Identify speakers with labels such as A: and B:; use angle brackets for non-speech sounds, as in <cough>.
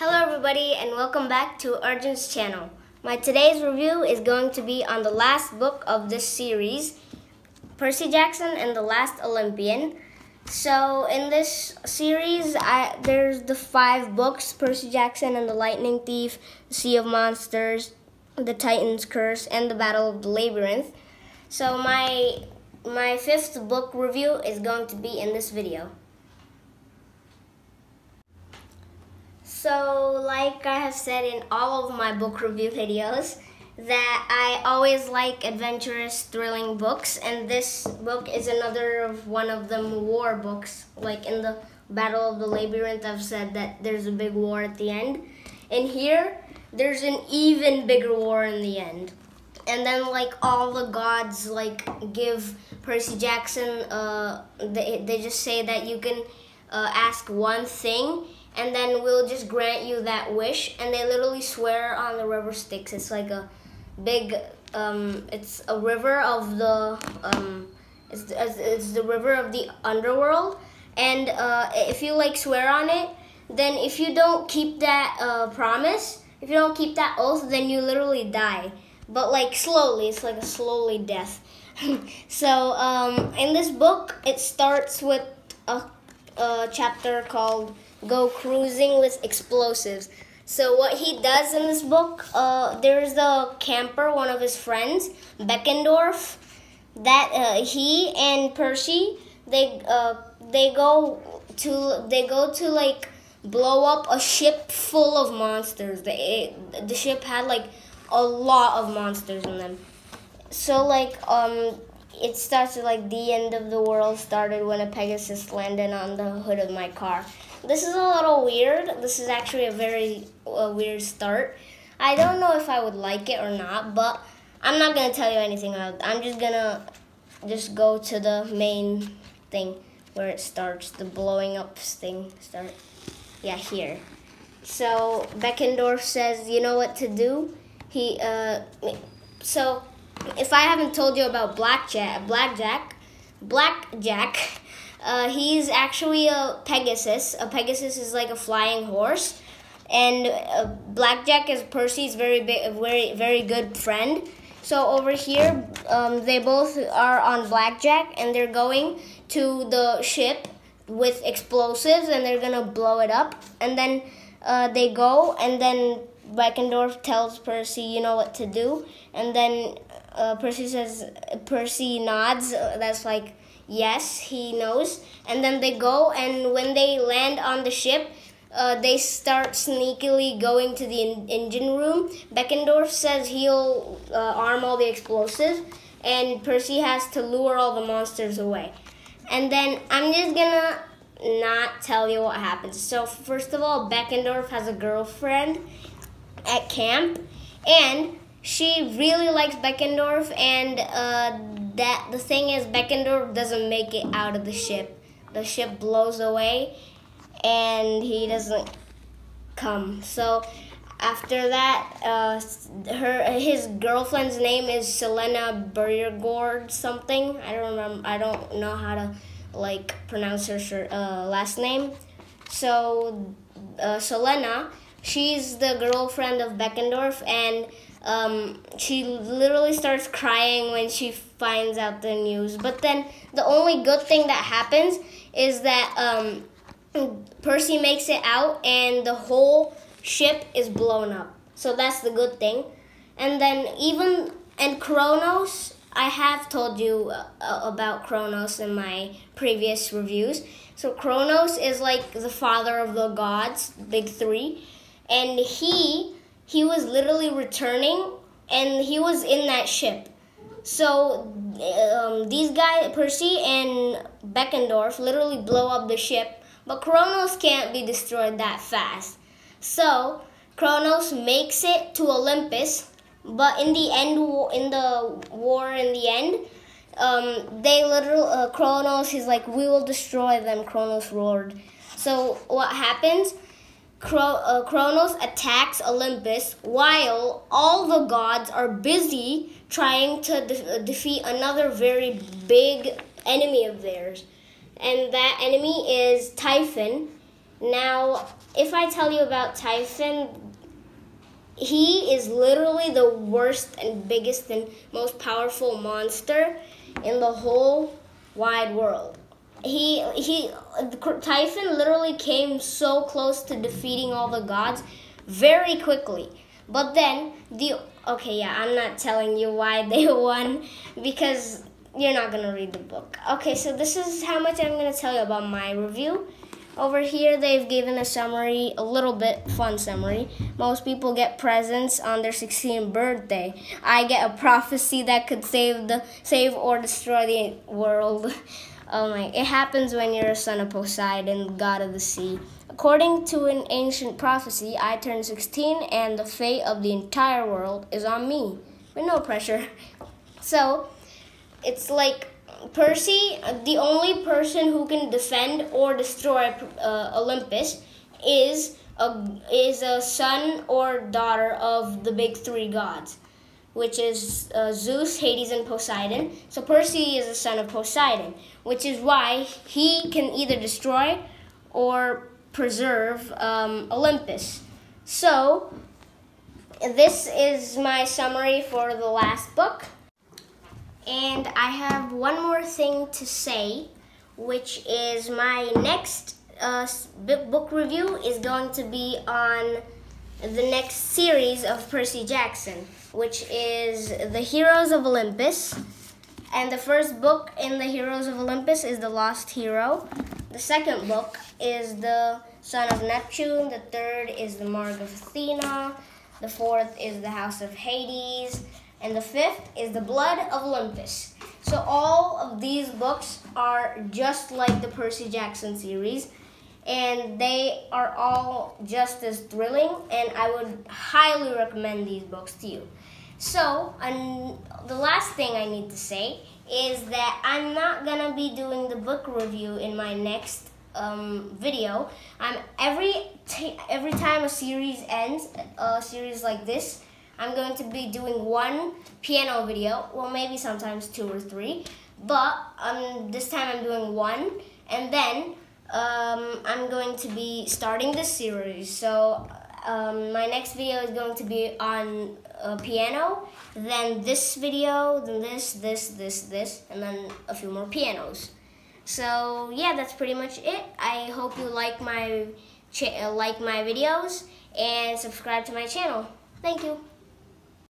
A: Hello everybody and welcome back to Arjun's channel. My today's review is going to be on the last book of this series, Percy Jackson and the Last Olympian. So in this series, I, there's the five books, Percy Jackson and the Lightning Thief, the Sea of Monsters, the Titan's Curse, and the Battle of the Labyrinth. So my, my fifth book review is going to be in this video. So, like I have said in all of my book review videos, that I always like adventurous, thrilling books, and this book is another of one of them war books. Like in the Battle of the Labyrinth, I've said that there's a big war at the end. And here, there's an even bigger war in the end. And then, like, all the gods, like, give Percy Jackson, uh, they, they just say that you can uh, ask one thing and then we'll just grant you that wish. And they literally swear on the river Styx. It's like a big, um, it's a river of the, um, it's, it's the river of the underworld. And uh, if you like swear on it, then if you don't keep that uh, promise, if you don't keep that oath, then you literally die. But like slowly, it's like a slowly death. <laughs> so um, in this book, it starts with a, a chapter called go cruising with explosives. So what he does in this book, uh, there's a camper, one of his friends, Beckendorf. That uh, he and Percy, they uh, they go to they go to like blow up a ship full of monsters. The the ship had like a lot of monsters in them. So like um it starts like the end of the world started when a Pegasus landed on the hood of my car. This is a little weird. This is actually a very weird start. I don't know if I would like it or not, but I'm not gonna tell you anything. I'm just gonna just go to the main thing where it starts. The blowing up thing start. Yeah, here. So Beckendorf says, you know what to do. He uh, so if I haven't told you about Blackjack, Blackjack, Blackjack uh, he's actually a Pegasus. A Pegasus is like a flying horse, and uh, Blackjack is Percy's very big, very very good friend. So over here, um, they both are on Blackjack, and they're going to the ship with explosives, and they're gonna blow it up. And then uh, they go, and then Beckendorf tells Percy, you know what to do, and then uh, Percy says, Percy nods. Uh, that's like Yes, he knows. And then they go, and when they land on the ship, uh, they start sneakily going to the in- engine room. Beckendorf says he'll uh, arm all the explosives, and Percy has to lure all the monsters away. And then I'm just gonna not tell you what happens. So, first of all, Beckendorf has a girlfriend at camp, and she really likes Beckendorf, and uh, that the thing is Beckendorf doesn't make it out of the ship. The ship blows away and he doesn't come. So after that, uh, her his girlfriend's name is Selena Burgord something. I don't remember. I don't know how to like pronounce her uh, last name. So uh, Selena, she's the girlfriend of Beckendorf, and um, she literally starts crying when she finds out the news. But then the only good thing that happens is that um, Percy makes it out and the whole ship is blown up. So that's the good thing. And then even and Kronos, I have told you uh, about Kronos in my previous reviews. So Kronos is like the father of the gods, big 3, and he he was literally returning and he was in that ship. So um, these guys, Percy and Beckendorf, literally blow up the ship, but Kronos can't be destroyed that fast. So Kronos makes it to Olympus, but in the end, in the war, in the end, um, they literally uh, Kronos is like, "We will destroy them." Kronos roared. So what happens? Uh, Kronos attacks Olympus while all the gods are busy trying to de- uh, defeat another very big enemy of theirs. And that enemy is Typhon. Now, if I tell you about Typhon, he is literally the worst and biggest and most powerful monster in the whole wide world. He he Typhon literally came so close to defeating all the gods very quickly. But then the okay, yeah, I'm not telling you why <laughs> they won because you're not gonna read the book. Okay, so this is how much I'm gonna tell you about my review. Over here, they've given a summary, a little bit fun summary. Most people get presents on their 16th birthday. I get a prophecy that could save the save or destroy the world. <laughs> Oh my! It happens when you're a son of Poseidon, god of the sea. According to an ancient prophecy, I turn 16 and the fate of the entire world is on me. But no pressure. <laughs> So, it's like Percy, the only person who can defend or destroy uh, Olympus, is a is a son or daughter of the big three gods, which is uh, Zeus, Hades, and Poseidon. So Percy is a son of Poseidon, which is why he can either destroy or preserve um, Olympus. So this is my summary for the last book. And I have one more thing to say, which is my next uh, book review is going to be on the next series of Percy Jackson, which is The Heroes of Olympus. And the first book in The Heroes of Olympus is The Lost Hero. The second book is The Son of Neptune. The third is The Mark of Athena. The fourth is The House of Hades and the fifth is The Blood of Olympus. So all of these books are just like the Percy Jackson series and they are all just as thrilling and I would highly recommend these books to you. So, um, the last thing I need to say is that I'm not gonna be doing the book review in my next um, video. I'm every every time a series ends, a series like this, I'm going to be doing one piano video, well maybe sometimes two or three, but um, this time I'm doing one, and then um, I'm going to be starting this series. So um, my next video is going to be on uh, piano, then this video, then this, this, this, this, and then a few more pianos. So yeah, that's pretty much it. I hope you like my like my videos and subscribe to my channel. Thank you.